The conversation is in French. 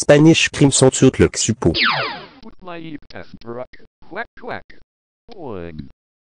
Spanish Crimson Turtle Xupo. Naive test